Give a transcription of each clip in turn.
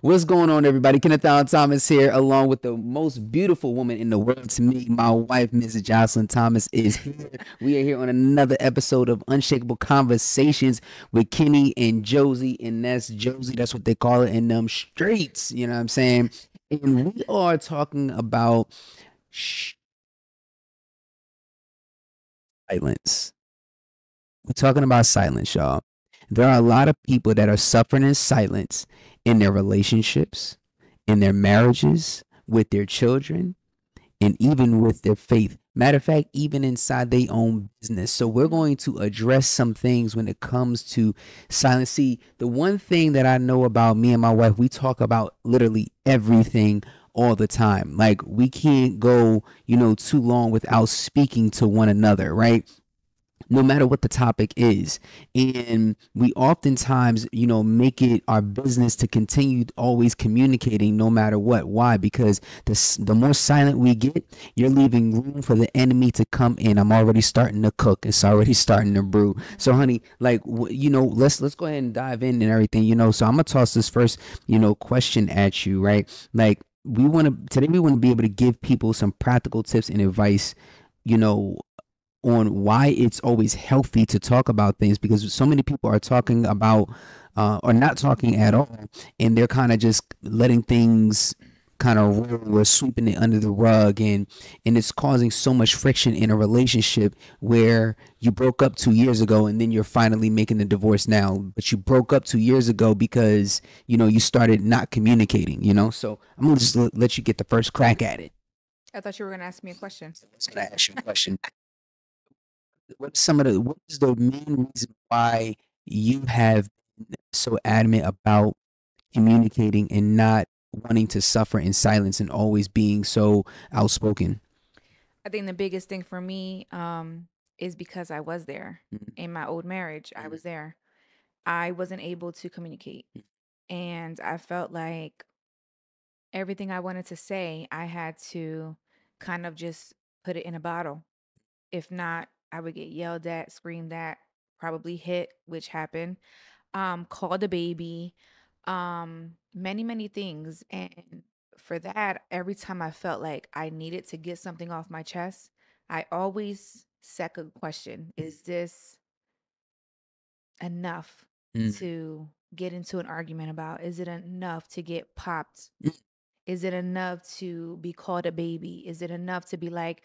What's going on, everybody? Kenneth Allen Thomas here, along with the most beautiful woman in the world to me, my wife, Mrs. Jocelyn Thomas, is here. We are here on another episode of Unshakeable Conversations with Kenny and Josie, and that's Josie. That's what they call it in them streets. You know what I'm saying? And we are talking about sh- silence. We're talking about silence, y'all. There are a lot of people that are suffering in silence in their relationships, in their marriages, with their children, and even with their faith. Matter of fact, even inside their own business. So, we're going to address some things when it comes to silence. See, the one thing that I know about me and my wife, we talk about literally everything all the time. Like, we can't go, you know, too long without speaking to one another, right? No matter what the topic is. And we oftentimes, you know, make it our business to continue always communicating no matter what. Why? Because the, the more silent we get, you're leaving room for the enemy to come in. I'm already starting to cook. It's already starting to brew. So, honey, like, you know, let's let's go ahead and dive in and everything, you know. So I'm gonna toss this first, you know, question at you, right? Like, we want to today we want to be able to give people some practical tips and advice you know on why it's always healthy to talk about things because so many people are talking about uh, or not talking at all and they're kind of just letting things kind of or sweeping it under the rug and and it's causing so much friction in a relationship where you broke up two years ago and then you're finally making the divorce now but you broke up two years ago because you know you started not communicating you know? So i'm gonna just let you get the first crack at it. I thought you were gonna ask me a question. I was gonna ask you a question what's some of the what is the main reason why you have been so adamant about communicating and not wanting to suffer in silence and always being so outspoken? I think the biggest thing for me um, is because I was there mm-hmm. in my old marriage. Mm-hmm. I was there. I wasn't able to communicate. Mm-hmm. And I felt like everything I wanted to say, I had to kind of just put it in a bottle. If not, I would get yelled at, screamed at, probably hit, which happened. Um, called a baby, um, many, many things. And for that, every time I felt like I needed to get something off my chest, I always second question Is this enough Mm. to get into an argument about? Is it enough to get popped? Mm. Is it enough to be called a baby? Is it enough to be like,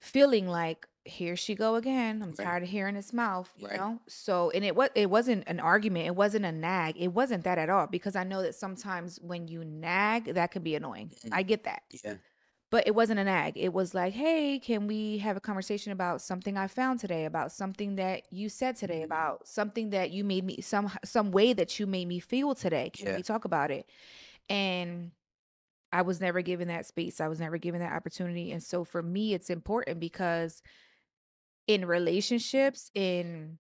feeling like here she go again. I'm Right. tired of hearing his mouth, you Right. know? So and it was it wasn't an argument, it wasn't a nag. It wasn't that at all because I know that sometimes when you nag, that can be annoying. Mhm. I get that. Yeah. But it wasn't a nag. It was like, "Hey, can we have a conversation about something I found today, about something that you said today, Mhm. about something that you made me some some way that you made me feel today? Can Yeah. we talk about it?" And I was never given that space. I was never given that opportunity. And so for me, it's important because in relationships, in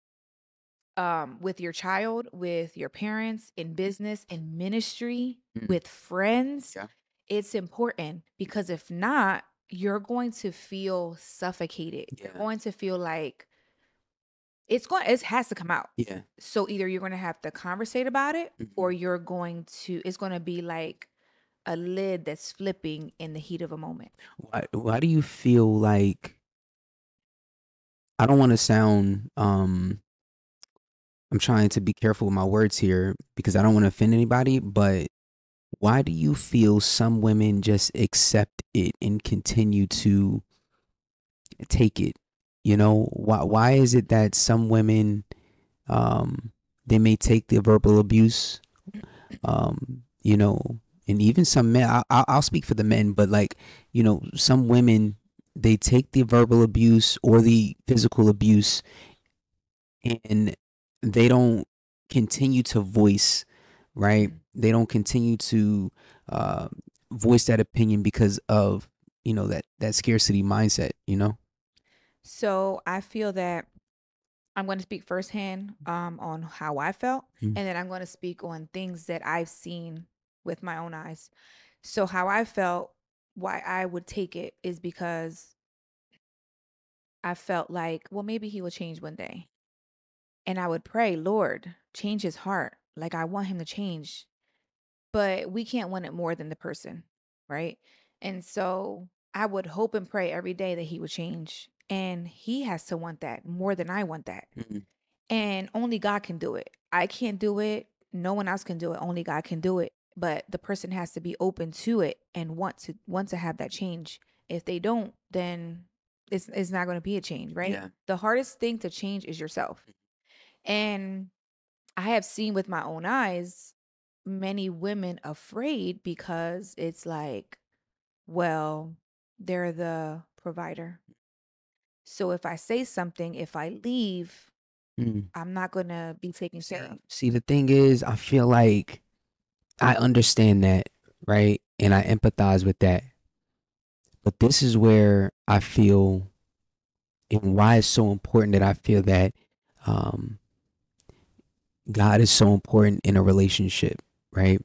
um, with your child, with your parents, in business, in ministry, Mm. with friends, Yeah. it's important because if not, you're going to feel suffocated. You're going to feel like it's going it has to come out. Yeah. So either you're going to have to conversate about it or hmm you're going to it's going to be like a lid that's flipping in the heat of a moment. Why why do you feel like I don't want to sound um I'm trying to be careful with my words here because I don't want to offend anybody, but why do you feel some women just accept it and continue to take it? You know, why why is it that some women um they may take the verbal abuse um you know and even some men I, i'll speak for the men but like you know some women they take the verbal abuse or the physical abuse and they don't continue to voice right they don't continue to uh, voice that opinion because of you know that that scarcity mindset you know so i feel that i'm going to speak firsthand um, on how i felt mm-hmm. and then i'm going to speak on things that i've seen with my own eyes. So how I felt why I would take it is because I felt like, well, maybe he will change one day. And I would pray, Lord, change his heart. Like I want him to change. but we can't want it more than the person, right? And so I would hope and pray every day that he would change. And he has to want that more than I want that. Mhm. And only God can do it. I can't do it. No one else can do it. Only God can do it. But the person has to be open to it and want to want to have that change. If they don't, then it's it's not going to be a change, right? Yeah. The hardest thing to change is yourself. And I have seen with my own eyes many women afraid because it's like, well, they're the provider. So if I say something, if I leave, Mm. I'm not going to be taken care of. see, the thing is, I feel like I understand that, right? And I empathize with that. But this is where I feel, and why it's so important that I feel that um, God is so important in a relationship, right?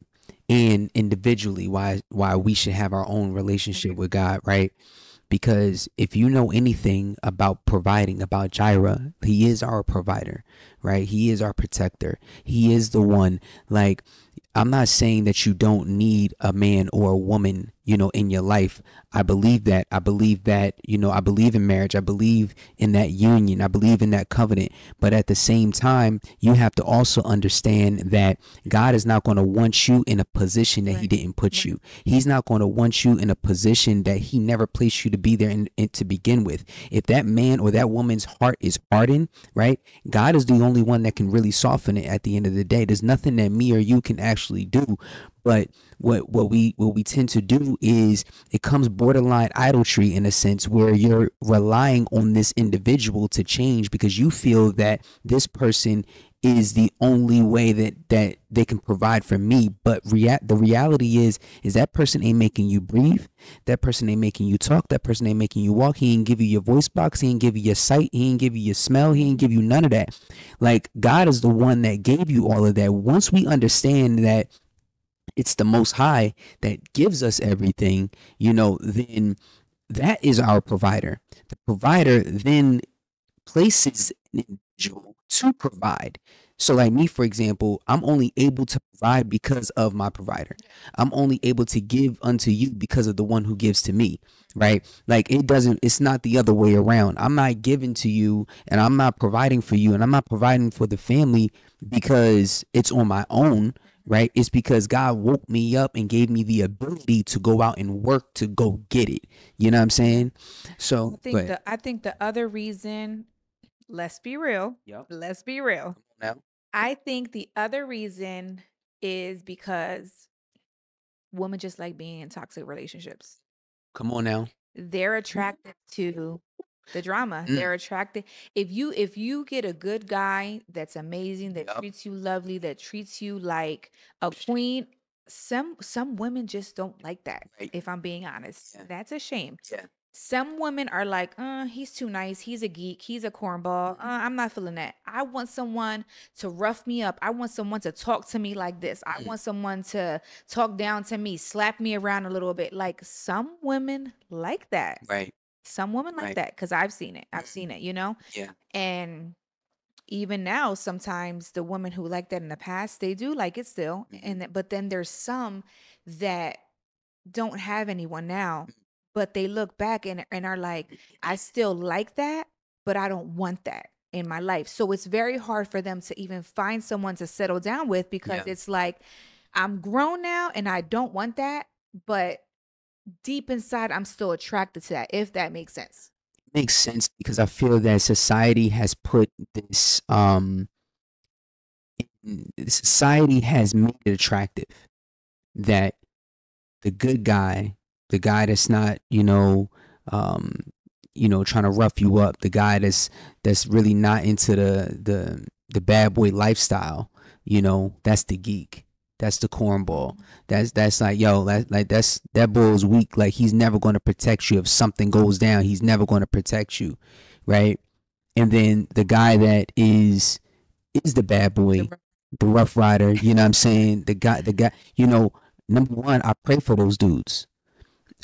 And individually, why why we should have our own relationship with God, right? Because if you know anything about providing, about Jireh, he is our provider, right? He is our protector. He is the one like I'm not saying that you don't need a man or a woman, you know, in your life. I believe that. I believe that, you know, I believe in marriage. I believe in that union. I believe in that covenant. But at the same time, you have to also understand that God is not going to want you in a position that He didn't put Right. you. He's not going to want you in a position that He never placed you to be there in, in, to begin with. If that man or that woman's heart is hardened, right? God is the only one that can really soften it at the end of the day. There's nothing that me or you can actually do. But what what we what we tend to do is it comes borderline idolatry in a sense where you're relying on this individual to change because you feel that this person is the only way that that they can provide for me. But rea- the reality is is that person ain't making you breathe. That person ain't making you talk. That person ain't making you walk. He ain't give you your voice box. He ain't give you your sight. He ain't give you your smell. He ain't give you none of that. Like god is the one that gave you all of that. Once we understand that it's the most high that gives us everything you know then that is our provider. The provider then places an individual to provide. So like me for example i'm only able to provide because of my provider. I'm only able to give unto you because of the one who gives to me right? Like it doesn't it's not the other way around. I'm not giving to you and i'm not providing for you and i'm not providing for the family because it's on my own right? It's because god woke me up and gave me the ability to go out and work to go get it. You know what i'm saying? So I think the I think the other reason, let's be real, Yep. let's be real. now. I think the other reason is because women just like being in toxic relationships. come on now. They're attracted to the drama. Mm. They're attracted. If you if you get a good guy that's amazing, that Yup. treats you lovely, that treats you like a queen, some some women just don't like that. Right. If I'm being honest, Yeah. that's a shame. Yeah. Some women are like, uh, he's too nice. He's a geek. He's a cornball. Uh, I'm not feeling that. I want someone to rough me up. I want someone to talk to me like this. I Mm. want someone to talk down to me, slap me around a little bit. Like some women like that. right Some women like Right. that because I've seen it. I've Mhm. seen it, you know? Yeah. And even now, sometimes the women who like that in the past, they do like it still. Mhm. And but then there's some that don't have anyone now, but they look back and, and are like, I still like that, but I don't want that in my life. So it's very hard for them to even find someone to settle down with because Yeah. it's like, I'm grown now and I don't want that, but deep inside, I'm still attracted to that, if that makes sense. makes sense because I feel that society has put this um society has made it attractive that the good guy, the guy that's not, you know, um, you know, trying to rough you up, the guy that's that's really not into the the the bad boy lifestyle, you know, that's the geek. That's the cornball. That's that's like yo, that like that's that bull's weak. Like he's never going to protect you if something goes down. He's never going to protect you, right? And then the guy that is is the bad boy, The- the rough rider. You know what I'm saying? The guy, the guy. You know, number one, I pray for those dudes.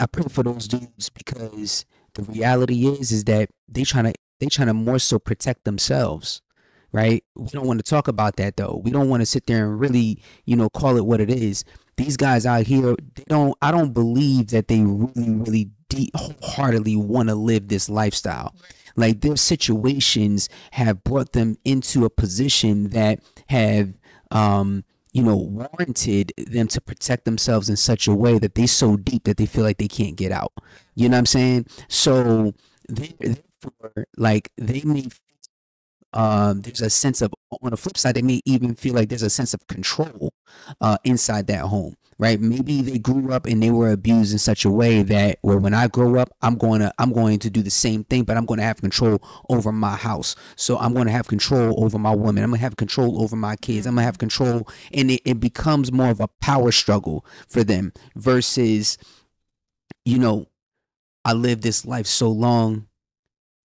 I pray for those dudes because the reality is is that they trying to they trying to more so protect themselves, right? We don't want to talk about that though. We don't want to sit there and really, you know, call it what it is. These guys out here, they don't I don't believe that they really, really deep wholeheartedly want to live this lifestyle. Like their situations have brought them into a position that have um you know, warranted them to protect themselves in such a way that they so deep that they feel like they can't get out. You know what I'm saying? So therefore, like they may um, there's a sense of on the flip side they may even feel like there's a sense of control uh, inside that home right? Maybe they grew up and they were abused in such a way that where when i grow up i'm going to i'm going to do the same thing but i'm going to have control over my house. So i'm going to have control over my woman. I'm going to have control over my kids. I'm going to have control and it, it becomes more of a power struggle for them versus you know i lived this life so long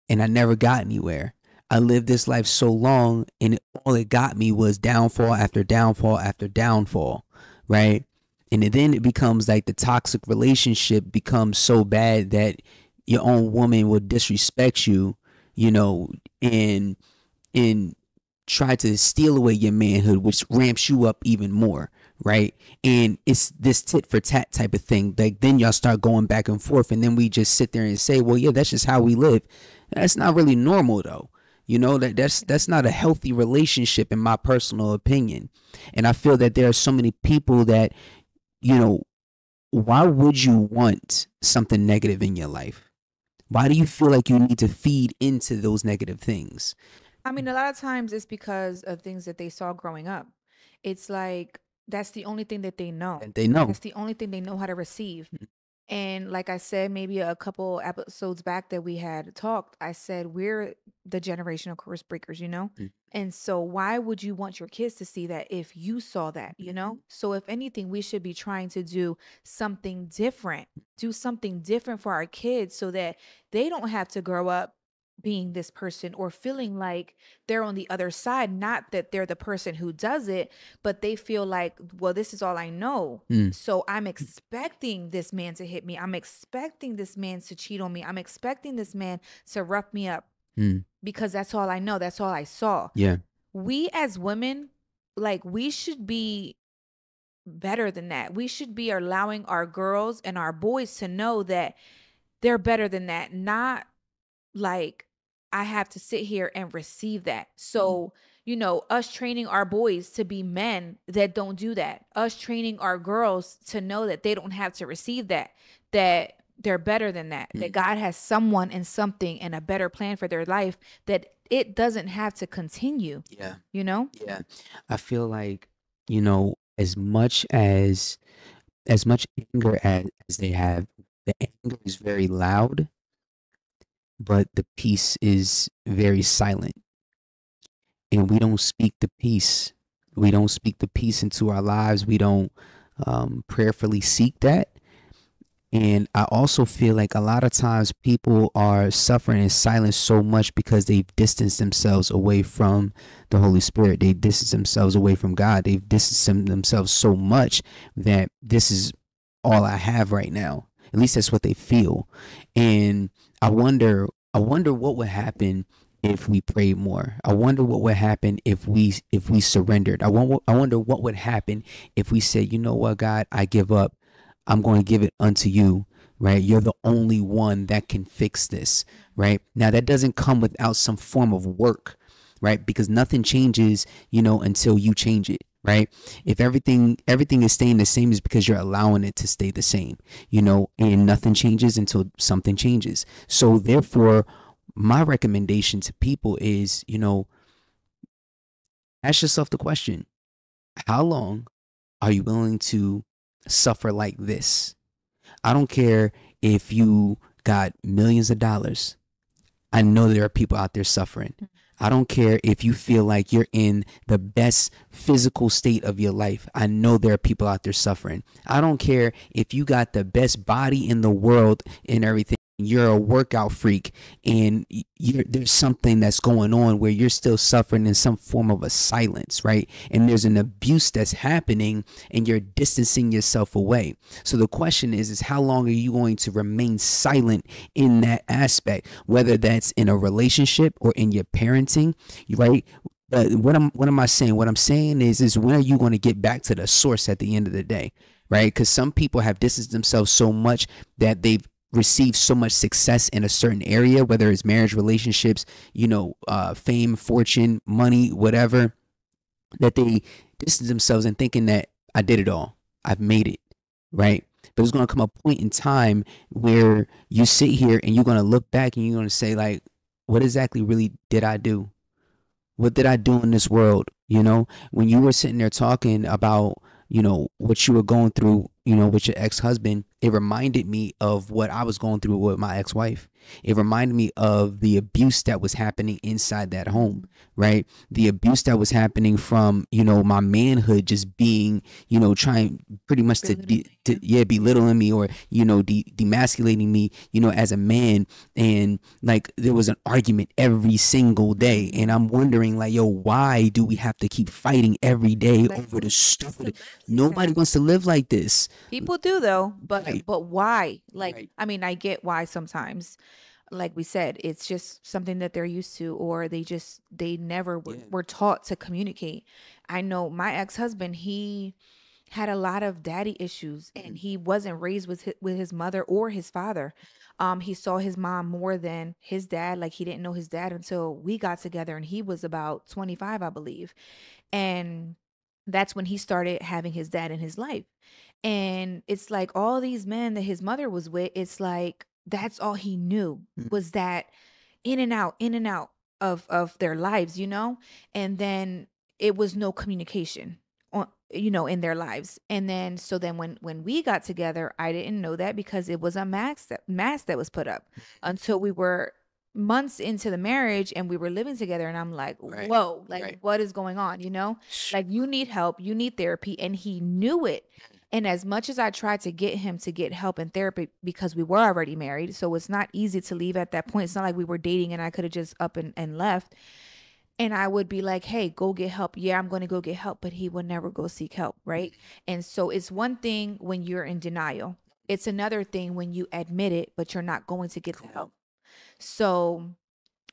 and i never got anywhere I lived this life so long and all it got me was downfall after downfall after downfall, right? And then it becomes like the toxic relationship becomes so bad that your own woman will disrespect you, you know, and and try to steal away your manhood, which ramps you up even more, right? And it's this tit for tat type of thing. Like then y'all start going back and forth, and then we just sit there and say, "Well, yeah, that's just how we live." That's not really normal, though. You know that that's that's not a healthy relationship in my personal opinion. And I feel that there are so many people that you know why would you want something negative in your life? Why do you feel like you need to feed into those negative things? I mean, a lot of times it's because of things that they saw growing up. It's like that's the only thing that they know. And they know. That's the only thing they know how to receive. Mm. And like I said, maybe a couple episodes back that we had talked, I said we're the generational curse breakers, you know? Mm. And so why would you want your kids to see that if you saw that, you know? So if anything, we should be trying to do something different. Do something different for our kids so that they don't have to grow up being this person or feeling like they're on the other side not that they're the person who does it but they feel like well this is all i know mm. so i'm expecting this man to hit me. I'm expecting this man to cheat on me. I'm expecting this man to rough me up mm. because that's all i know. That's all i saw. Yeah. We as women like we should be better than that. We should be allowing our girls and our boys to know that they're better than that not like I have to sit here and receive that. Mm-hmm. So, you know, us training our boys to be men that don't do that, us training our girls to know that they don't have to receive that, that they're better than that, mm-hmm. that God has someone and something and a better plan for their life, that it doesn't have to continue. Yeah. You know? Yeah. I feel like, you know, as much as as much anger as, as they have, the anger is very loud but the peace is very silent. And we don't speak the peace. We don't speak the peace into our lives. We don't um, prayerfully seek that. And I also feel like a lot of times people are suffering in silence so much because they've distanced themselves away from the Holy Spirit. They distanced themselves away from God. They've distanced themselves so much that this is all I have right now. At least that's what they feel. And I wonder I wonder what would happen if we prayed more. I wonder what would happen if we if we surrendered. I wonder I wonder what would happen if we said, "You know what, God, I give up. I'm going to give it unto you." Right? You're the only one that can fix this, right? Now that doesn't come without some form of work, right? Because nothing changes, you know, until you change it right? If everything everything is staying the same is because you're allowing it to stay the same you know and nothing changes until something changes. So therefore my recommendation to people is you know ask yourself the question how long are you willing to suffer like this? I don't care if you got millions of dollars. I know there are people out there suffering I don't care if you feel like you're in the best physical state of your life. I know there are people out there suffering. I don't care if you got the best body in the world and everything you're a workout freak and there's something that's going on where you're still suffering in some form of a silence, right? And there's an abuse that's happening and you're distancing yourself away. So the question is is how long are you going to remain silent in that aspect, whether that's in a relationship or in your parenting, right? But what am what am I saying? What I'm saying is is when are you going to get back to the source at the end of the day, right? Because some people have distanced themselves so much that they've received so much success in a certain area, whether it's marriage, relationships, you know, uh, fame, fortune, money, whatever, that they distance themselves and thinking that I did it all, I've made it, right? But there's going to come a point in time where you sit here and you're going to look back and you're going to say, like, what exactly really did I do? What did I do in this world? You know, when you were sitting there talking about, you know, what you were going through, you know, with your ex husband, it reminded me of what I was going through with my ex wife. It reminded me of the abuse that was happening inside that home, right? The abuse that was happening from, you know, my manhood just being, you know, trying pretty much to, de- to yeah, belittling me or, you know, de- demasculating me, you know, as a man. And like there was an argument every single day. And I'm wondering, like, yo, why do we have to keep fighting every day over the stupid? Nobody wants to live like this. People do though, but Right. but why? Like, Right. I mean, I get why sometimes. Like we said, it's just something that they're used to, or they just they never were, Yeah. were taught to communicate. I know my ex husband, he had a lot of daddy issues, and he wasn't raised with his, with his mother or his father. Um, he saw his mom more than his dad. Like he didn't know his dad until we got together, and he was about twenty five, I believe, and that's when he started having his dad in his life. And it's like all these men that his mother was with, it's like that's all he knew Mm. was that in and out, in and out of of their lives, you know? And then it was no communication on you know in their lives. And then so then when when we got together, I didn't know that because it was a mask that mask that was put up until we were months into the marriage and we were living together and I'm like, Right, "Whoa, like right. what is going on?" you know? like you need help you need therapy and he knew it and as much as i tried to get him to get help and therapy because we were already married so it's not easy to leave at that point. It's not like we were dating and i could have just up and, and left. And i would be like hey go get help. Yeah i'm going to go get help but he would never go seek help right? And so it's one thing when you're in denial. It's another thing when you admit it but you're not going to get the help. So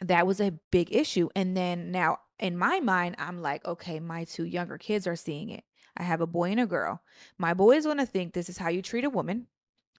that was a big issue. And then now in my mind, I'm like, okay, my two younger kids are seeing it. I have a boy and a girl. My boy is going to think this is how you treat a woman.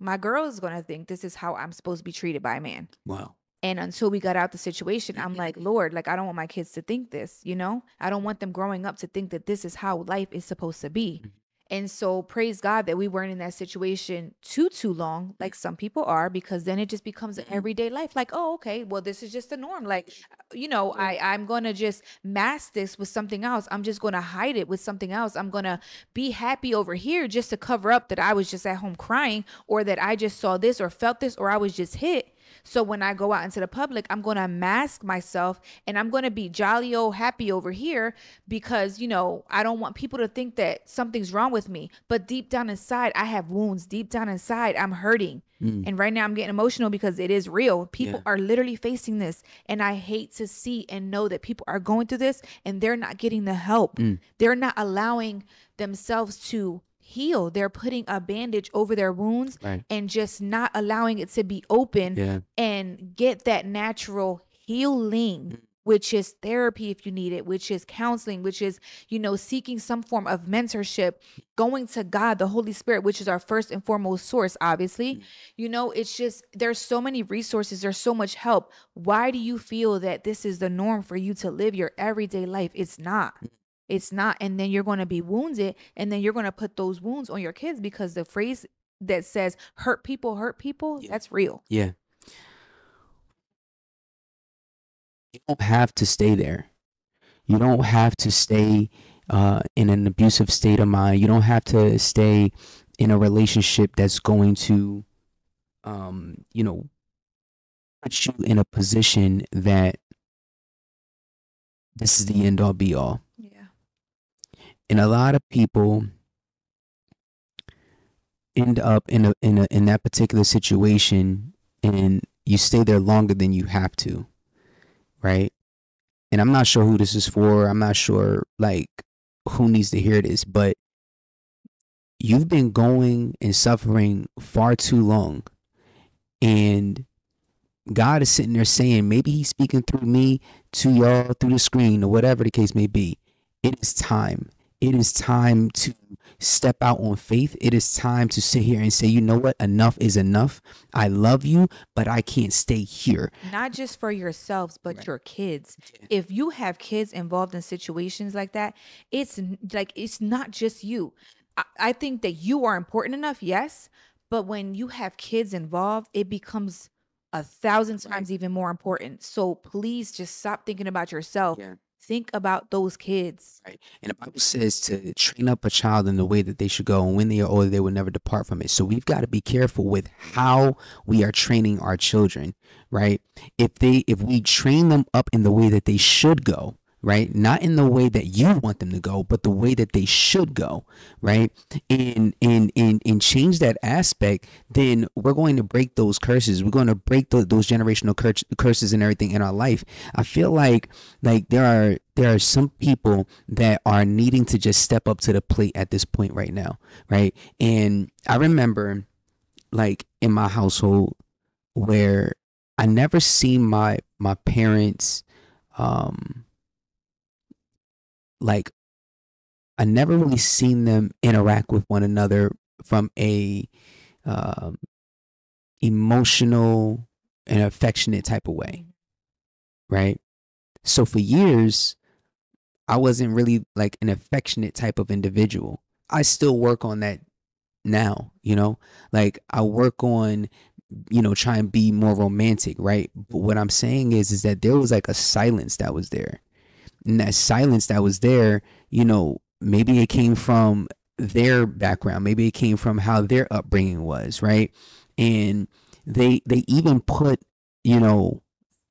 My girl is going to think this is how I'm supposed to be treated by a man. Wow. And until we got out the situation, I'm like, Lord, like, I don't want my kids to think this, you know? I don't want them growing up to think that this is how life is supposed to be. Mm-hmm. And so praise God that we weren't in that situation too too long, like some people are, because then it just becomes an mm-hmm. everyday life. Like, oh, okay, well, this is just the norm. Like, uh, you know, I I'm gonna just mask this with something else. I'm just gonna hide it with something else. I'm gonna be happy over here just to cover up that I was just at home crying, or that I just saw this or felt this, or I was just hit. So when I go out into the public, I'm going to mask myself and I'm going to be jolly old happy over here because, you know, I don't want people to think that something's wrong with me. But deep down inside, I have wounds. Deep down inside, I'm hurting. Mm. And right now I'm getting emotional because it is real. People Yeah. are literally facing this. And I hate to see and know that people are going through this and they're not getting the help. Mm. They're not allowing themselves to heal. They're putting a bandage over their wounds Right. and just not allowing it to be open Yeah. and get that natural healing mm. which is therapy if you need it which is counseling which is you know seeking some form of mentorship going to god the holy spirit which is our first and foremost source obviously. Mm. You know it's just there's so many resources there's so much help. Why do you feel that this is the norm for you to live your everyday life? It's not mm. It's not and then you're going to be wounded and then you're going to put those wounds on your kids because the phrase that says hurt people hurt people Yeah. that's real Yeah. You don't have to stay there. You don't have to stay uh, in an abusive state of mind. You don't have to stay in a relationship that's going to, um, you know, put you in a position that this is the end all be all. And a lot of people end up in a in a in that particular situation and you stay there longer than you have to right and i'm not sure who this is for i'm not sure like who needs to hear this but you've been going and suffering far too long and God is sitting there saying, maybe He's speaking through me to y'all through the screen or whatever the case may be. It is time. It is time to step out on faith. It is time to sit here and say, you know what? Enough is enough. I love you, but I can't stay here. Not just for yourselves, but right. your kids. Yeah. If you have kids involved in situations like that, it's like, it's not just you. I, I think that you are important enough, yes, but when you have kids involved, it becomes a thousand times even more important. So please just stop thinking about yourself. Yeah. Think about those kids. Right. And the Bible says to train up a child in the way that they should go, and when they are older, they will never depart from it. So we've got to be careful with how we are training our children, right? If they if we train them up in the way that they should go, right? Not in the way that you want them to go, but the way that they should go, right? And and and and change that aspect, then we're going to break those curses. We're going to break the, those generational cur- curses and everything in our life. I feel like like there are there are some people that are needing to just step up to the plate at this point right now, right? And I remember like in my household where I never seen my my parents um like I never really seen them interact with one another from a um, emotional and affectionate type of way, right? So for years, I wasn't really like an affectionate type of individual. I still work on that now, you know, like I work on you know try and be more romantic right but what i'm saying is is that there was like a silence that was there and that silence that was there, you know, maybe it came from their background, maybe it came from how their upbringing was, right? And they they even put, you know,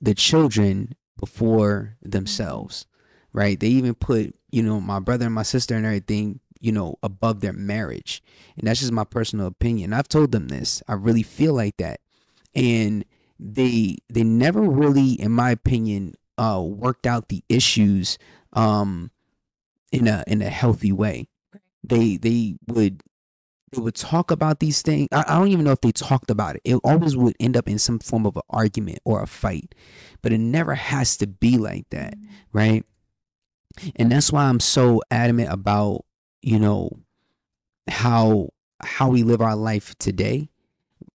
the children before themselves, right? They even put, you know, my brother and my sister and everything, you know, above their marriage. And that's just my personal opinion. I've told them this. I really feel like that. And they they never really in my opinion uh, worked out the issues um, in a in a healthy way. They they would they would talk about these things. I, I, don't even know if they talked about it. It always would end up in some form of an argument or a fight, but it never has to be like that, mm-hmm. right? And that's why I'm so adamant about you know how how we live our life today,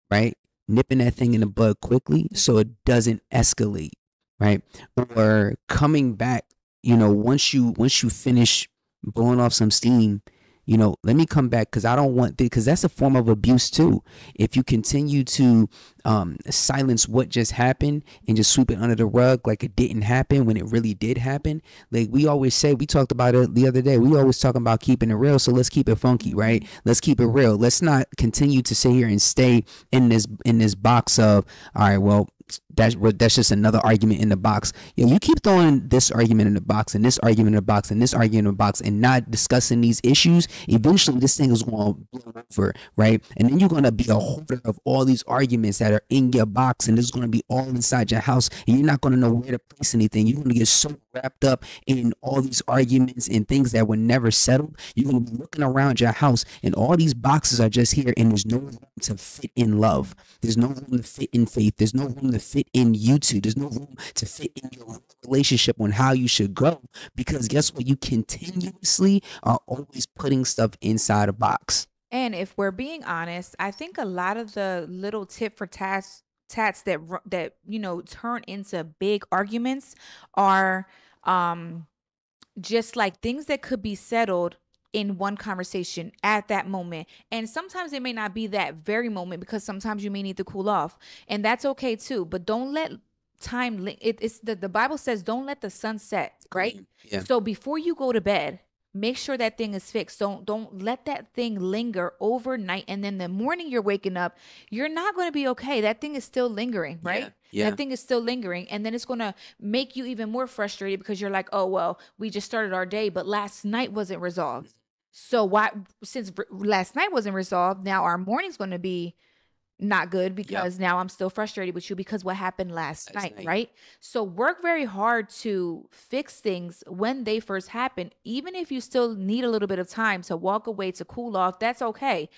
right? Nipping that thing in the bud quickly so it doesn't escalate right? Or coming back, you know, once you once you finish blowing off some steam, you know, let me come back because I don't want because that's a form of abuse too. If you continue to um, silence what just happened and just sweep it under the rug like it didn't happen when it really did happen, like we always say, we talked about it the other day. We always talking about keeping it real, so let's keep it funky, right? Let's keep it real. Let's not continue to sit here and stay in this in this box of all right, well, that's that's just another argument in the box. Yeah, you keep throwing this argument in the box and this argument in the box and this argument in the box and not discussing these issues. Eventually, this thing is going to blow over, right? And then you're going to be a holder of all these arguments that are in your box, and this is going to be all inside your house, and you're not going to know where to place anything. You're going to get so wrapped up in all these arguments and things that were never settled. You're going to be looking around your house, and all these boxes are just here, and there's no room to fit in love. There's no room to fit in faith. There's no room to fit in YouTube. There's no room to fit in your relationship on how you should go because guess what? You continuously are always putting stuff inside a box. And if we're being honest, I think a lot of the little tip for tats tats that that you know turn into big arguments are um just like things that could be settled in one conversation at that moment. And sometimes it may not be that very moment because sometimes you may need to cool off. And that's okay too. But don't let time li- it, it's the, the Bible says don't let the sun set, right? Yeah. So before you go to bed, make sure that thing is fixed don't don't let that thing linger overnight and then the morning you're waking up you're not going to be okay that thing is still lingering right yeah, yeah. that thing is still lingering and then it's going to make you even more frustrated because you're like oh well we just started our day but last night wasn't resolved so why since last night wasn't resolved, now our morning's going to be not good because yep. now I'm still frustrated with you because what happened last, night, night, right? So work very hard to fix things when they first happen, even if you still need a little bit of time to walk away to cool off, that's okay.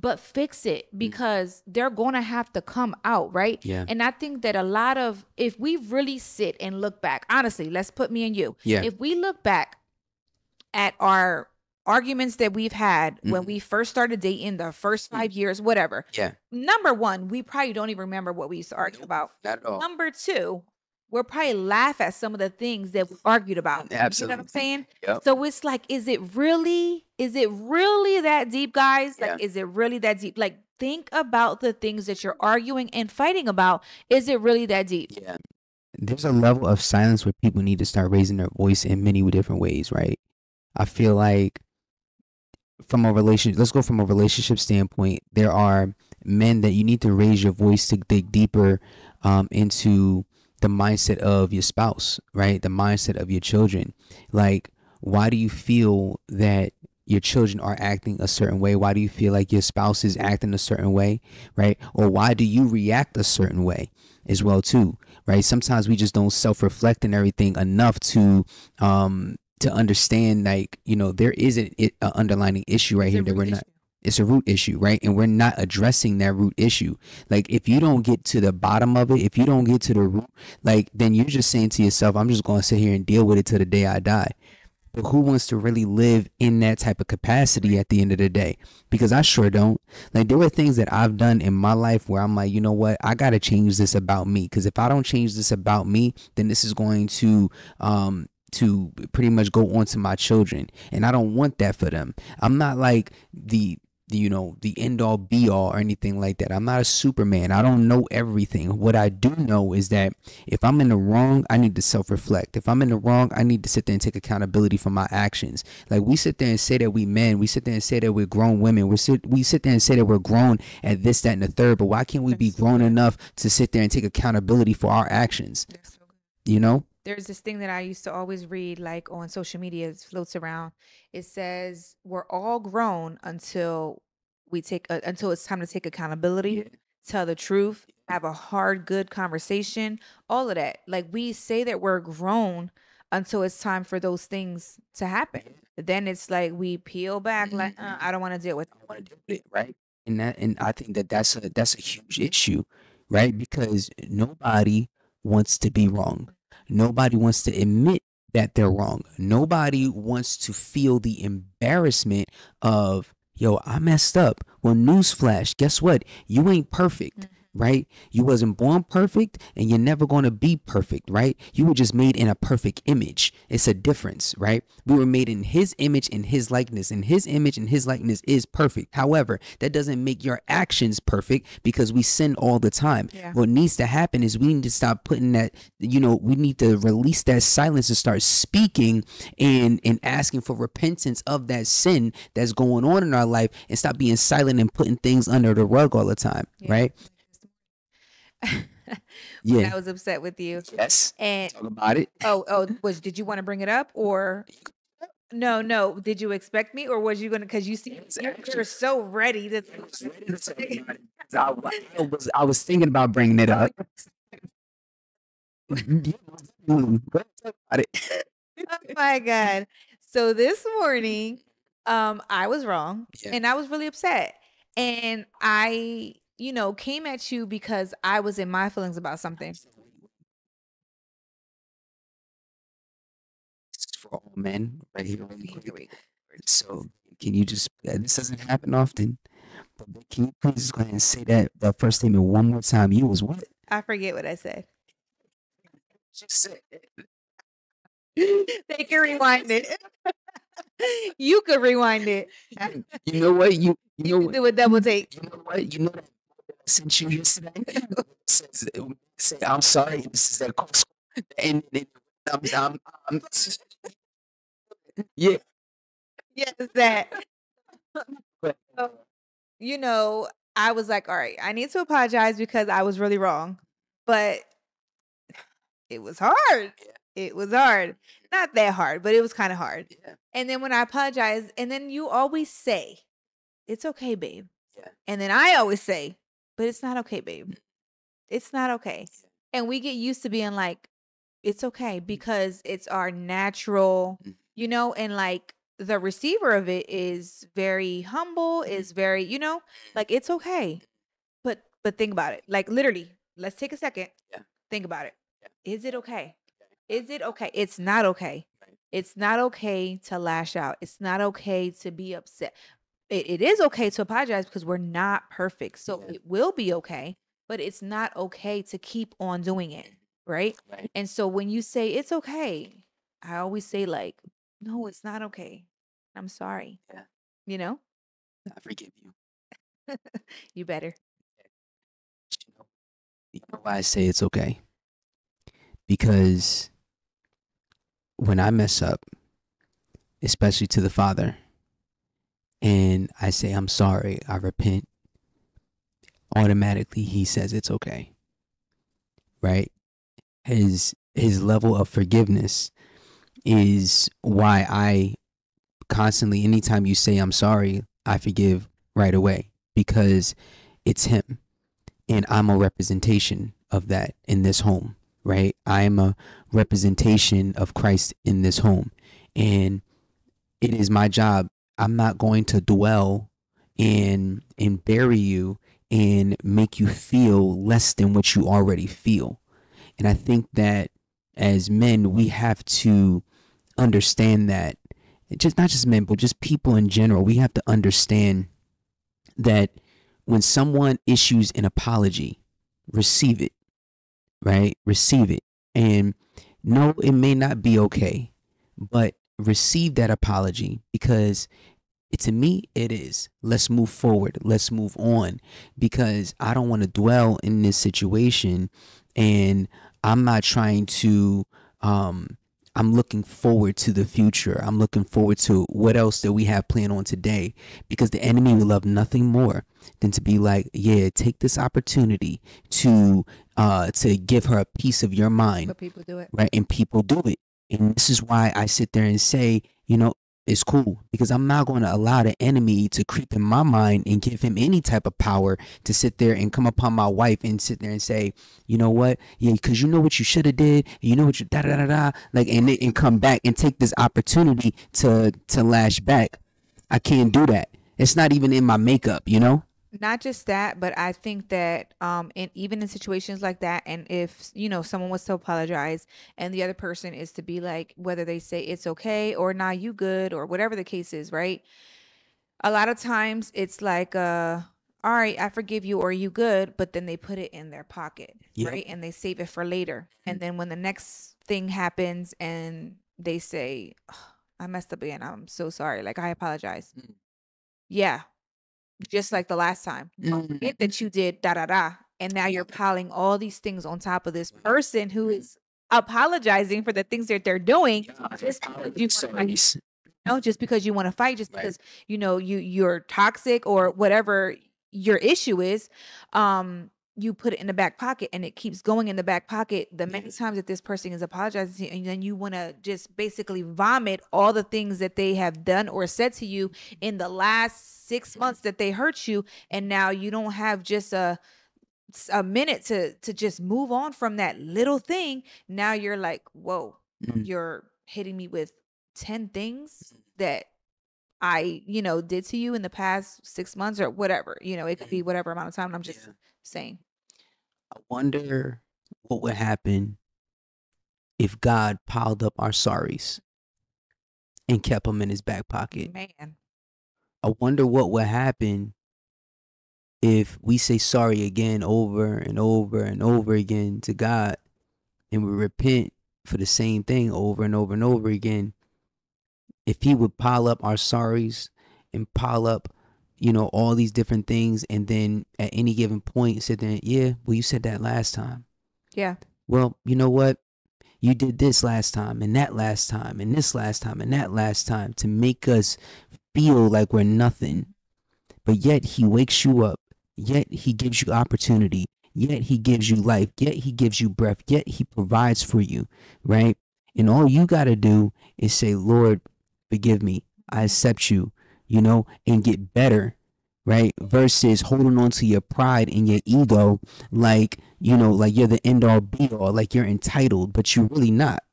but fix it mm. because they're going to have to come out, right? Yeah. And I think that a lot of, if we really sit and look back, honestly, let's put me and you. Yeah. If we look back at our arguments that we've had when Mhm. we first started dating, the first five years, whatever. Yeah. Number one, we probably don't even remember what we used to argue about. Not at all. Number two, we'll probably laugh at some of the things that we argued about. Absolutely. You know what I'm saying? Yep. So it's like, is it really, is it really that deep, guys? Like, Yeah. is it really that deep? Like, think about the things that you're arguing and fighting about. Is it really that deep? Yeah. There's a level of silence where people need to start raising their voice in many different ways, right? I feel like from a relation let's go from a relationship standpoint, there are men that you need to raise your voice to dig deeper um, into the mindset of your spouse, right? The mindset of your children. Like, why do you feel that your children are acting a certain way? Why do you feel like your spouse is acting a certain way, right? Or why do you react a certain way as well too, right? Sometimes we just don't self-reflect and everything enough to um to understand like, you know, there is an, an underlying issue right It's here that we're not issue. it's a root issue, right? And we're not addressing that root issue. Like if you don't get to the bottom of it, if you don't get to the root, like then you're just saying to yourself, I'm just going to sit here and deal with it till the day I die. But who wants to really live in that type of capacity at the end of the day? Because I sure don't. Like there were things that I've done in my life where I'm like, you know what? I got to change this about me because if I don't change this about me, then this is going to um to pretty much go on to my children and I don't want that for them. I'm not like the the, you know the end all be all or anything like that. I'm not a superman. I don't know everything. What I do know is that if I'm in the wrong, I need to self-reflect. If I'm in the wrong, I need to sit there and take accountability for my actions. Like we sit there and say that we men, we sit there and say that we're grown women. We sit we sit there and say that we're grown at this, that, and the third. But why can't we be grown enough to sit there and take accountability for our actions? You know? There's this thing that I used to always read, like on social media, it floats around. It says, We're all grown until we take, until it's time to take accountability, tell the truth, have a hard, good conversation, all of that. Like we say that we're grown until it's time for those things to happen. Then it's like we peel back, like, uh, I don't want to deal with I want to deal with it, right? And that, and I think that that's a that's a huge issue, right? Because nobody wants to be wrong. Nobody wants to admit that they're wrong. Nobody wants to feel the embarrassment of, yo, I messed up. Well, newsflash, guess what? You ain't perfect, mm. Right? You wasn't born perfect and you're never going to be perfect, right? You were just made in a perfect image. It's a difference, right? We were made in his image and his likeness, and his image and his likeness is perfect. However, that doesn't make your actions perfect because we sin all the time. Yeah. What needs to happen is we need to stop putting that, you know, we need to release that silence and start speaking and and asking for repentance of that sin that's going on in our life and stop being silent and putting things under the rug all the time, Yeah. right? when Yeah. I was upset with you. Yes. And Talk about it. oh, oh, was did you want to bring it up or no, no? Did you expect me or was you gonna? Because you see, Yes, you're, so ready to. I was ready to talk about it. I was, I was thinking about bringing it up. Yeah, go ahead, talk about it. oh my god! So this morning, um, I was wrong, Yeah. and I was really upset, and I, you know, came at you because I was in my feelings about something. This is for all men right here. really quick. So can you just uh, this doesn't happen often, but can you please just go ahead and say that that first statement one more time? You was what? I forget what I said. Just say it. They can rewind it. you could rewind it. You know what? You you know You what? do a double take. You know what? You know that sent you yesterday. Says, say I'm sorry. This is that course. And, and I'm, um, I'm, um, I'm, um, yeah. Yes, that. So, you know, I was like, all right, I need to apologize because I was really wrong. But it was hard. It was hard. Not that hard, but it was kind of hard. yeah. And then when I apologize, and then you always say, it's okay, babe. Yeah. And then I always say, but it's not okay, babe. Mm. It's not okay. And we get used to being like, it's okay mm. because it's our natural, Mhm. you know, and like the receiver of it is very humble, mm. is very, you know, like it's okay. But but think about it. Like literally, let's take a second. Yeah. Think about it. Yeah. Is it okay? Is it okay? It's not okay. It's not okay to lash out. It's not okay to be upset. It, it is okay to apologize because we're not perfect. So Yeah. it will be okay, but it's not okay to keep on doing it. Right. Right. And so when you say it's okay, I always say, like, no, it's not okay. I'm sorry. Yeah. You know, I forgive you. you better. You know, you know why I say it's okay? Because when I mess up, especially to the Father, and I say, I'm sorry, I repent, automatically He says it's okay. Right? His his level of forgiveness is why I constantly anytime you say I'm sorry, I forgive right away because it's him and I'm a representation of that in this home, right? I am a representation of Christ in this home. And it is my job. I'm not going to dwell and and bury you and make you feel less than what you already feel. And I think that as men, we have to understand that just not just men, but just people in general, we have to understand that when someone issues an apology, receive it, right? Receive it. And no, it may not be okay, but receive that apology because it, to me, it is. Let's move forward. Let's move on because I don't want to dwell in this situation and I'm not trying to, um, I'm looking forward to the future. I'm looking forward to what else that we have planned on today because the enemy will love nothing more than to be like, yeah, take this opportunity to uh to give her a piece of your mind, But people do it. right? And people do it. And this is why I sit there and say, you know, it's cool because I'm not going to allow the enemy to creep in my mind and give him any type of power to sit there and come upon my wife and sit there and say, you know what, yeah, because you know what you should have did, you know what you da da da da, like, and and come back and take this opportunity to to lash back. I can't do that. It's not even in my makeup, you know. Not just that, but I think that um in even in situations like that and if you know someone was to apologize and the other person is to be like whether they say it's okay or nah you good or whatever the case is, right? A lot of times it's like uh all right, I forgive you or you good, but then they put it in their pocket, Yep. right? And they save it for later. And then when the next thing happens and they say, "Ugh, I messed up again. I'm so sorry. Like I apologize. Mm. Yeah. Just like the last time. Mm. Forget that you did da da da. And now you're piling all these things on top of this person who is apologizing for the things that they're doing. Just because you fight, you know, just because you want to fight, just Right. because you know you you're toxic or whatever your issue is, um, you put it in the back pocket and it keeps going in the back pocket the many times that this person is apologizing to you, and then you want to just basically vomit all the things that they have done or said to you in the last six months that they hurt you and now you don't have just a a minute to to just move on from that little thing now you're like whoa Mm. you're hitting me with 10 things that I, you know, did to you in the past six months or whatever. You know, it could be whatever amount of time. I'm just Yeah. saying. I wonder what would happen if God piled up our sorries and kept them in his back pocket. Man. I wonder what would happen if we say sorry again over and over and over again to God and we repent for the same thing over and over and over again. If he would pile up our sorries and pile up, you know, all these different things and then at any given point sit there, yeah, well you said that last time. Yeah. Well, you know what? You did this last time and that last time and this last time and that last time to make us feel like we're nothing. But yet he wakes you up. Yet he gives you opportunity. Yet he gives you life. Yet he gives you breath. Yet he provides for you, right? And all you got to do is say, Lord, forgive me. I accept you, you know, and get better, right? Versus holding on to your pride and your ego like, you know, like you're the end all be all, like you're entitled, but you're really not.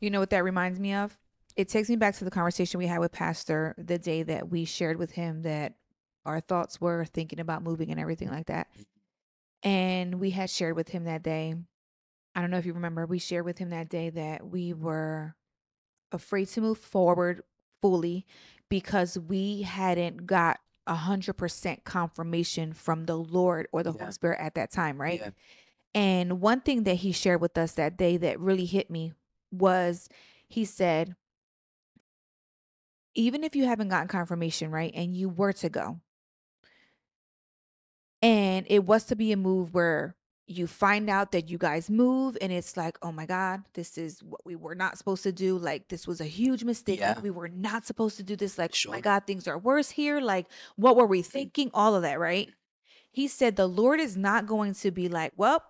You know what that reminds me of? it takes me back to the conversation we had with Pastor the day that we shared with him that our thoughts were thinking about moving and everything like that. And we had shared with him that day. I don't know if you remember, we shared with him that day that we were afraid to move forward fully because we hadn't got a hundred percent confirmation from the Lord or the Yeah. Holy Spirit at that time, right? Yeah. And one thing that he shared with us that day that really hit me was he said, even if you haven't gotten confirmation, right, and you were to go, and it was to be a move where you find out that you guys move and it's like, oh my God, this is what we were not supposed to do. Like, this was a huge mistake. Yeah. We were not supposed to do this. Like, oh my God, things are worse here. Like, what were we thinking? All of that, right? He said, the Lord is not going to be like, well,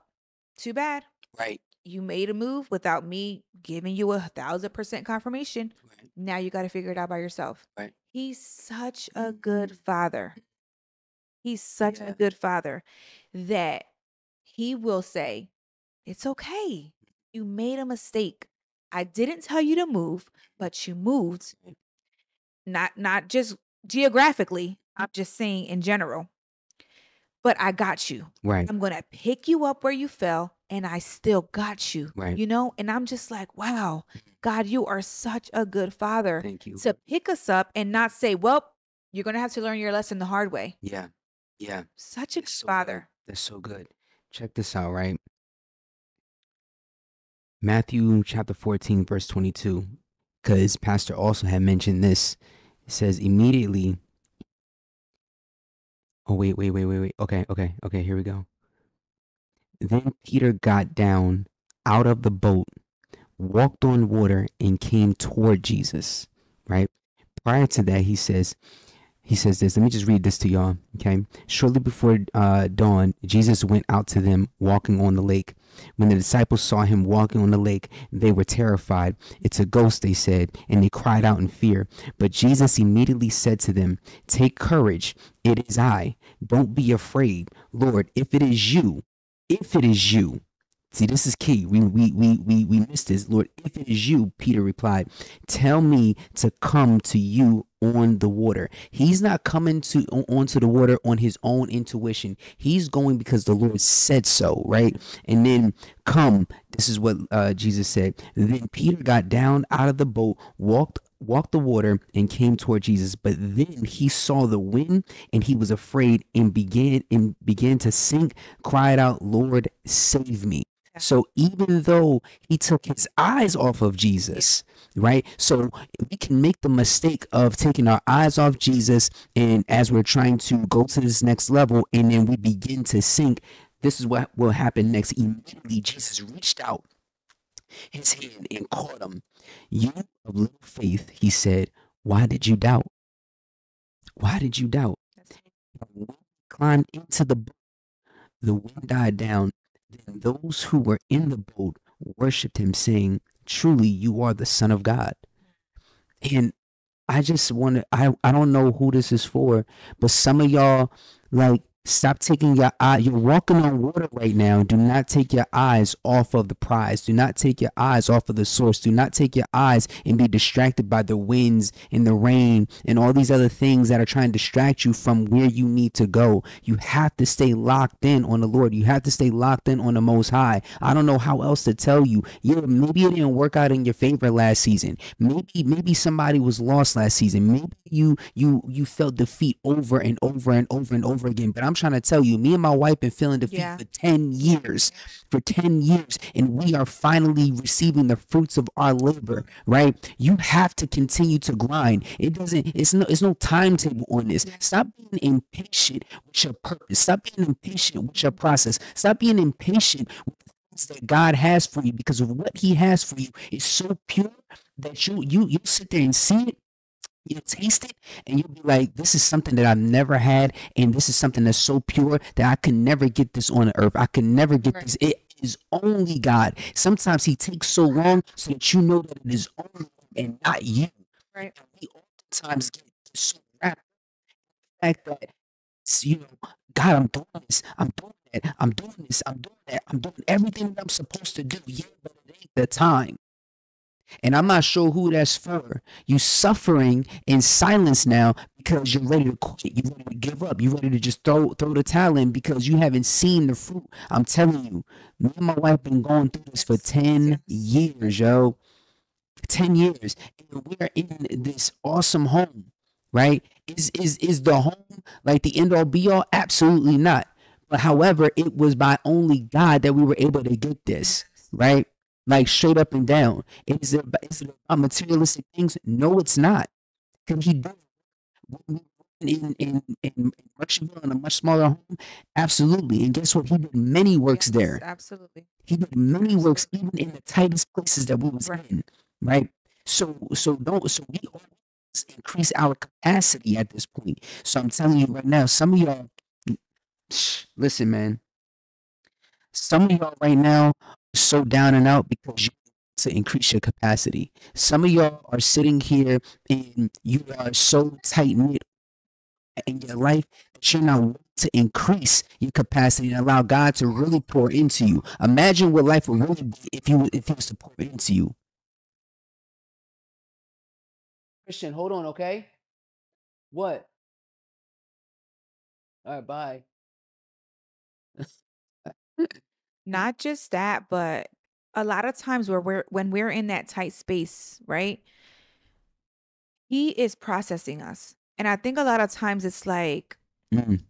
too bad. Right. You made a move without me giving you a thousand percent confirmation. Right. Now you got to figure it out by yourself. Right. He's such a mm. good father. He's such Yeah. a good father that he will say, It's okay. You made a mistake. I didn't tell you to move, but you moved. Mm. Not not just geographically. I'm just saying in general. But I got you. Right. I'm gonna pick you up where you fell, and I still got you. Right. You know, and I'm just like, wow, God, you are such a good father Thank you. to pick us up and not say, well, you're gonna have to learn your lesson the hard way. Yeah. Yeah. Such a good so good. father. That's so good. Check this out, right? Matthew chapter 14, verse 22. Because Pastor also had mentioned this. It says, immediately. Oh, wait, wait, wait, wait, wait. Okay, okay, okay, here we go. Then Peter got down out of the boat, walked on water, and came toward Jesus, right? Prior to that, he says, he says this. Let me just read this to y'all. Okay. Shortly before uh, dawn, Jesus went out to them walking on the lake. When the disciples saw him walking on the lake, they were terrified. It's a ghost, they said, and they cried out in fear. But Jesus immediately said to them, Take courage. It is I. Don't be afraid. Lord, if it is you, if it is you, See, this is key. We we we we we missed this. Lord, if it is you, Peter replied, tell me to come to you on the water. He's not coming to onto the water on his own intuition. He's going because the Lord said so, right? And then come. This is what uh, Jesus said. Then Peter got down out of the boat, walked walked the water and came toward Jesus. But then he saw the wind and he was afraid and began and began to sink, cried out, Lord, save me. So even though he took his eyes off of Jesus, right? So we can make the mistake of taking our eyes off Jesus and as we're trying to go to this next level and then we begin to sink, this is what will happen next. Immediately Jesus reached out his hand and caught him. You of little faith, he said, why did you doubt? Why did you doubt? Climbed into the boat, the wind died down. Then those who were in the boat worshipped him, saying, Truly, you are the Son of God. And I just want to, I, I don't know who this is for, but some of y'all, like, stop taking your eye. You're walking on water right now. Do not take your eyes off of the prize. Do not take your eyes off of the source. Do not take your eyes and be distracted by the winds and the rain and all these other things that are trying to distract you from where you need to go. You have to stay locked in on the Lord. You have to stay locked in on the Most High. I don't know how else to tell you. Yeah, maybe it didn't work out in your favor last season. Maybe maybe somebody was lost last season. Maybe you you you felt defeat over and over and over and over again. But I'm trying to tell you, me and my wife been feeling defeat Yeah. for 10 years. For 10 years. And we are finally receiving the fruits of our labor, right? You have to continue to grind. It doesn't, it's no it's no timetable on this. Stop being impatient with your purpose. Stop being impatient with your process. Stop being impatient with the things that God has for you because of what He has for you is so pure that you you you sit there and see it You'll taste it and you'll be like, this is something that I've never had, and this is something that's so pure that I can never get this on the earth. I can never get Right. this. It is only God. Sometimes He takes so long so that you know that it is only and not you. Right. And we oftentimes get so wrapped fact that, you know, God, I'm doing this, I'm doing that, I'm doing this, I'm doing that, I'm doing everything that I'm supposed to do. Yeah, but it ain't the time. And I'm not sure who that's for. You suffering in silence now because you're ready to quit. You're ready to give up. You're ready to just throw throw the towel in because you haven't seen the fruit. I'm telling you, me and my wife been going through this for 10 years, yo. 10 years. And we're in this awesome home, right? Is is is the home like the end all be all? Absolutely not. But however, it was by only God that we were able to get this, right? Like straight up and down. Is it, is it about materialistic things? No, it's not. Because he did in in in Rushville in a much smaller home? Absolutely. And guess what? He did many works Yes, there. absolutely. He did many works even in the tightest places that we was Right. in. Right. So so don't so we always increase our capacity at this point. So I'm telling you right now, some of y'all listen, man. Some of y'all right now so down and out because you to increase your capacity. Some of y'all are sitting here and you are so tight knit in your life that you're not willing to increase your capacity and allow God to really pour into you. Imagine what life would really be if you if He was to pour into you. Christian, hold on, okay? What? All right, bye. Not just that, but a lot of times where we're when we're in that tight space, right? He is processing us. And I think a lot of times it's like, Mm,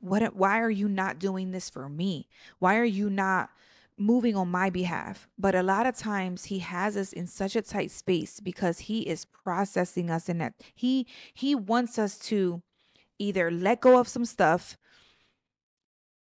what why are you not doing this for me? Why are you not moving on my behalf? But a lot of times he has us in such a tight space because he is processing us in that he he wants us to either let go of some stuff,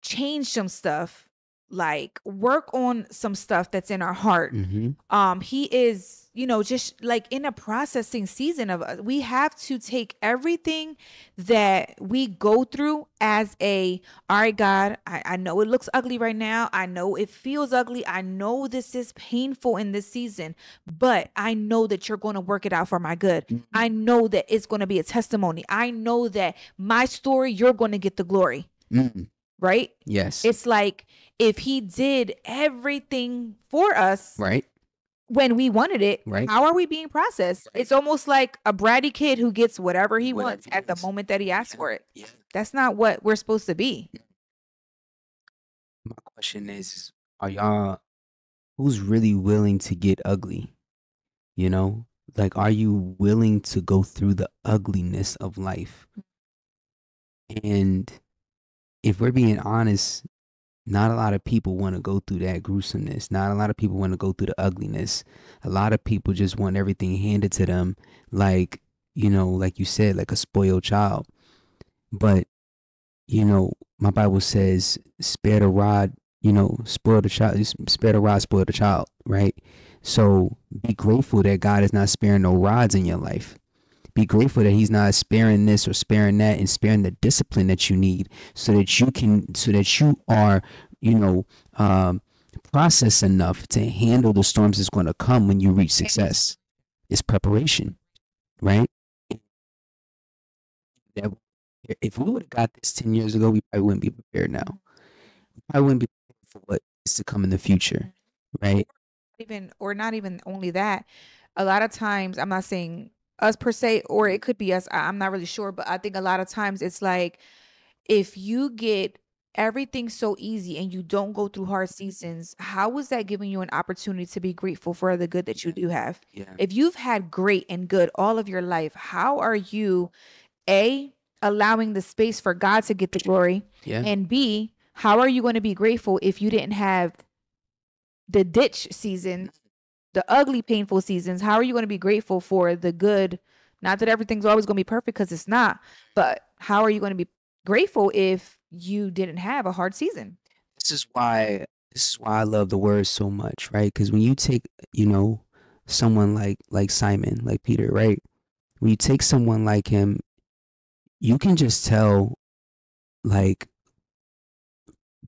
change some stuff, like work on some stuff that's in our heart. mhm. Um he is, you know, just like in a processing season of uh, we have to take everything that we go through as a all right god I, I know it looks ugly right now. I know it feels ugly. I know this is painful in this season but i know that you're going to work it out for my good. I know that it's going to be a testimony. I know that my story you're going to get the glory. Mm, right yes. it's like if he did everything for us right. when we wanted it, Right. how are we being processed? It's almost like a bratty kid who gets whatever he Whatever wants he at the moment that he asks Yeah. for it. Yeah. That's not what we're supposed to be. My question is, is are y'all who's really willing to get ugly? You know? Like are you willing to go through the ugliness of life? And if we're being honest, not a lot of people want to go through that gruesomeness. Not a lot of people want to go through the ugliness. A lot of people just want everything handed to them like, you know, like you said, like a spoiled child. But, you know, my Bible says, spare the rod, you know, spoil the child, spare the rod, spoil the child, right? So be grateful that God is not sparing no rods in your life. Be grateful that He's not sparing this or sparing that and sparing the discipline that you need so that you can, so that you are, you know, um, process enough to handle the storms that's going to come when you reach success. It's preparation, right? If we would have got this 10 years ago, we probably wouldn't be prepared now. Probably wouldn't be prepared for what is to come in the future, right? Even or not even only that. A lot of times, I'm not saying us per se, or it could be us. I- I'm not really sure, but I think a lot of times it's like if you get everything so easy and you don't go through hard seasons, how is that giving you an opportunity to be grateful for the good that you do have? Yeah. if you've had great and good all of your life, how are you A allowing the space for God to get the glory? Yeah. And B, how are you going to be grateful if you didn't have the ditch season, the ugly, painful seasons? How are you going to be grateful for the good? Not that everything's always going to be perfect because it's not, but how are you going to be grateful if you didn't have a hard season? this is why this is why I love the word so much, right? Because when you take, you know, someone like like Simon, like Peter, right? When you take someone like him, you can just tell, like,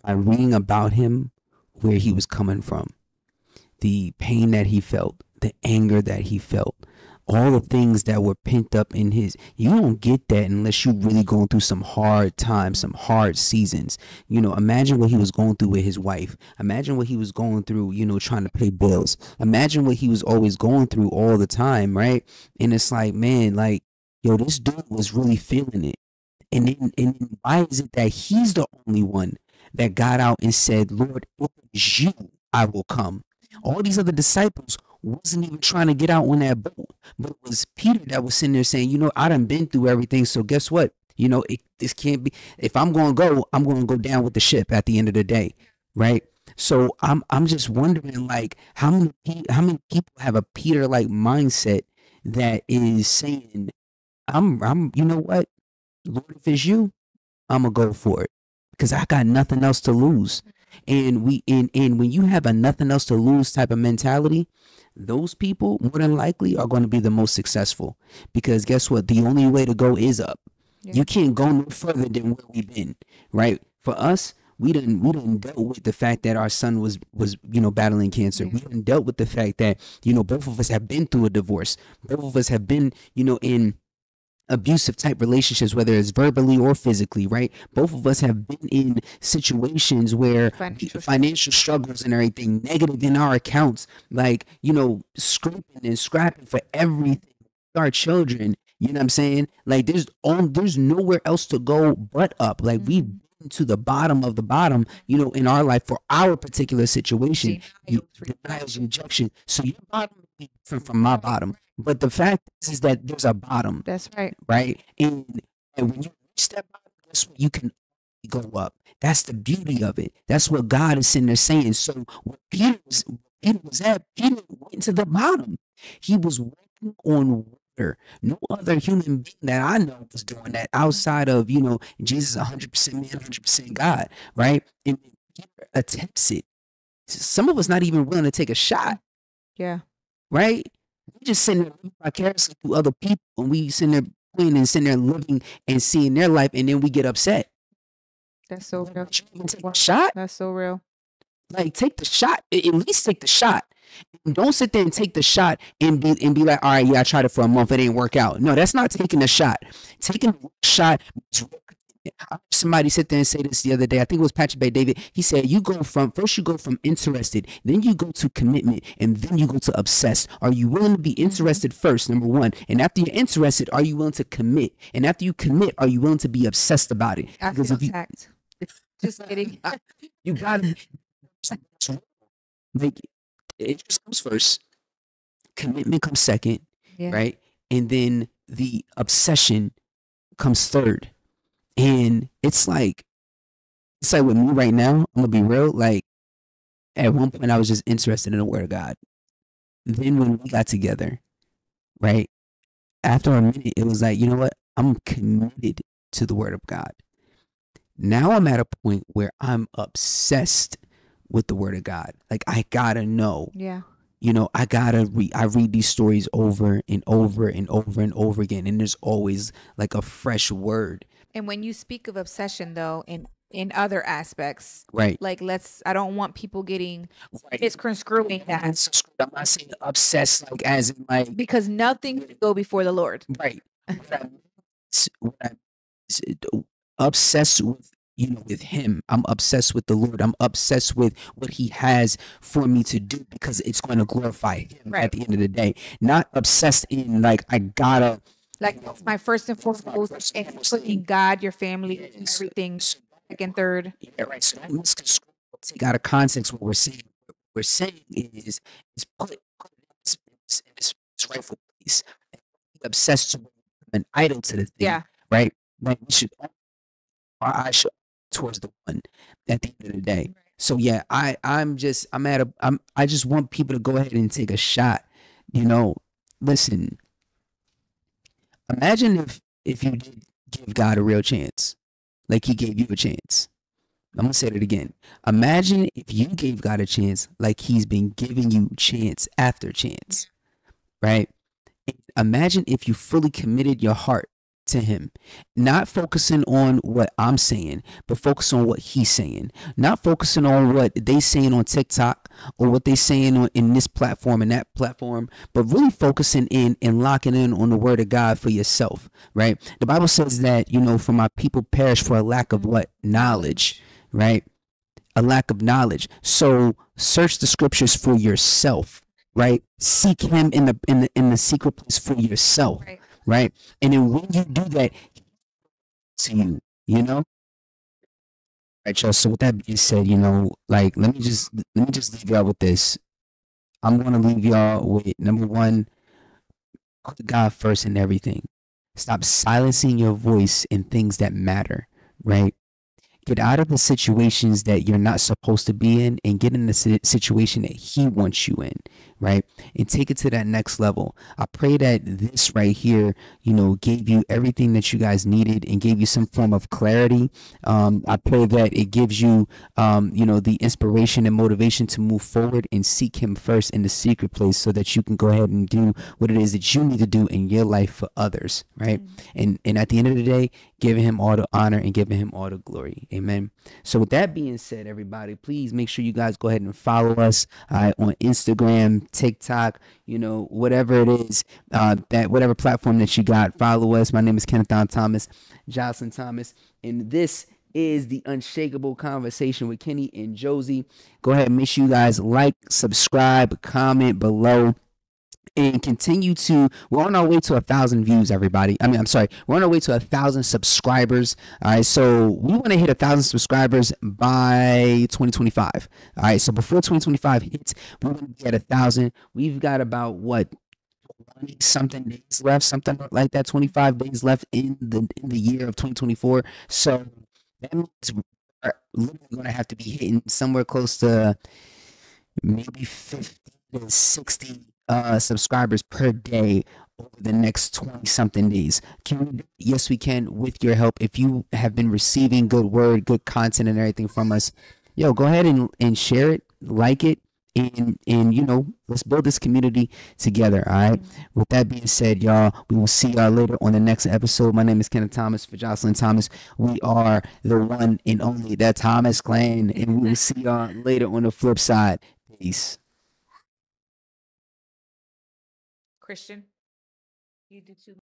by reading about him, where he was coming from, the pain that he felt, the anger that he felt, all the things that were pent up in his. You don't get that unless you really going through some hard times some hard seasons. You know imagine what he was going through with his wife. Imagine what he was going through you know trying to pay bills. Imagine what he was always going through all the time right? And it's like man like yo this dude was really feeling it. And then and then why is it that he's the only one that got out and said lord it is you i will come all these other disciples wasn't even trying to get out on that boat, but it was Peter that was sitting there saying, you know, I done been through everything. So guess what? You know, it, this can't be. If I'm to go, I'm to go down with the ship at the end of the day, right? So I'm I'm just wondering, like, how many how many people have a Peter like mindset that is saying, I'm I'm you know what, Lord, if it's you, I'm gonna go for it because I got nothing else to lose. And we and and when you have a nothing else to lose type of mentality, those people more than likely are going to be the most successful because guess what? The only way to go is up. Yeah. You can't go no further than where we've been, right? For us, we didn't we didn't dealt with the fact that our son was was you know battling cancer. Yeah. We didn't dealt with the fact that you know both of us have been through a divorce. Both of us have been you know in abusive type relationships, whether it's verbally or physically, right? Both of us have been in situations where financial, financial struggles and everything, negative in our accounts, like, you know, scraping and scrapping for everything. Our children, you know what I'm saying? Like there's on there's nowhere else to go but up. Like mm-hmm. we've been to the bottom of the bottom, you know, in our life for our particular situation. Denials, rejection. So your bottom different from my bottom. But the fact is, is that there's a bottom. That's right. Right. And and when you reach that bottom, guess what? You can go up. That's the beauty of it. That's what God is sitting there saying. So when Peter was, Peter was at, Peter went to the bottom. He was working on water. No other human being that I know was doing that outside of, you know, Jesus 100% man, 100% God, right? And Peter attempts it. Some of us not even willing to take a shot. Yeah. Right? we just sitting there living vicariously through other people and we sitting there playing and sitting there living and seeing their life and then we get upset. That's so real. Take a shot. That's so real. Like take the shot. At least take the shot. Don't sit there and take the shot and be and be like, all right, yeah, I tried it for a month, it didn't work out. No, that's not taking a shot. Taking a shot Somebody sit there and say this the other day. I think it was Patrick Bet-David. He said, "You go from first, you go from interested, then you go to commitment, and then you go to obsessed. Are you willing to be mm-hmm. interested first? Number one, and after you're interested, are you willing to commit? And after you commit, are you willing to be obsessed about it? I because if you, just kidding, you got to like it just comes first. Commitment comes second, yeah. right? And then the obsession comes third. And it's like, it's like with me right now, I'm gonna be real. Like, at one point, I was just interested in the Word of God. Then when we got together, right? After a minute, it was like, you know what? I'm committed to the Word of God. Now I'm at a point where I'm obsessed with the Word of God. Like, I gotta know. Yeah you know i gotta read i read these stories over and over and over and over again and there's always like a fresh word and when you speak of obsession, though, in in other aspects, right? Like, let's. I don't want people getting right. misconstruing that. I'm not saying obsessed, like as in like because nothing can go before the Lord, right? obsessed with you know with him i'm obsessed with the lord i'm obsessed with what he has for me to do because it's going to glorify him right. at the end of the day not obsessed in like i gotta like my first and foremost, and putting God, your family, everything second, third. Yeah, right. So don't misconstrue, take out of context what we're saying. What we're saying is, is put, put in its, in its, its rightful place. Obsessed to an idol to the thing. Yeah. Right. Like we should, our eyes should towards the one at the end of the day. So yeah, I I'm just I'm at a I'm I just want people to go ahead and take a shot. You know, listen, Imagine if if you did give God a real chance, like He gave you a chance. I'm gonna say it again. Imagine if you gave God a chance, like He's been giving you chance after chance, right? Imagine if you fully committed your heart to him not focusing on what i'm saying but focus on what he's saying not focusing on what they saying on tiktok or what they saying on, in this platform and that platform, but really focusing in and locking in on the word of God for yourself, right? The Bible says that, you know, for my people perish for a lack of what? Knowledge, right? A lack of knowledge. So search the scriptures for yourself, right? Seek him in the in the in the secret place for yourself, Right. Right? And then when you do that, to you, you know? Right, y'all. So with that being said, you know, like let me just let me just leave y'all with this. I'm gonna leave y'all with number one, put God first in everything. Stop silencing your voice in things that matter, right? Get out of the situations that you're not supposed to be in and get in the situation that He wants you in, right? And take it to that next level. I pray that this right here, you know, gave you everything that you guys needed and gave you some form of clarity. Um, I pray that it gives you, um, you know, the inspiration and motivation to move forward and seek Him first in the secret place so that you can go ahead and do what it is that you need to do in your life for others, right? And and at the end of the day, giving Him all the honor and giving Him all the glory. Amen. So with that being said, everybody, please make sure you guys go ahead and follow us uh, on Instagram, TikTok, you know, whatever it is, uh, that whatever platform that you got, follow us. My name is Kenneth Thomas, Jocelyn Thomas, and this is the Unshakeable Conversation with Kenny and Josie. Go ahead make sure you guys like, subscribe, comment below and continue to we're on our way to a thousand views everybody. I mean i'm sorry we're on our way to a thousand subscribers. All right so we want to hit a thousand subscribers by 2025 all right so before 2025 hits we're going to be at a thousand. We've got about what 20 something days left something like that 25 days left in the in the year of 2024 so that means we're going to have to be hitting somewhere close to maybe 50 to 60 uh, subscribers per day over the next 20 something days. Can we? Yes, we can with your help. If you have been receiving good word, good content, and everything from us, yo, go ahead and, and share it, like it, and and you know, let's build this community together. All right. With that being said, y'all, we will see y'all later on the next episode. My name is Kenneth Thomas for Jocelyn Thomas. We are the one and only the Thomas Clan, and we will see y'all later on the flip side. Peace. Christian, you do too.